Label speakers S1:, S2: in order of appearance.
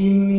S1: in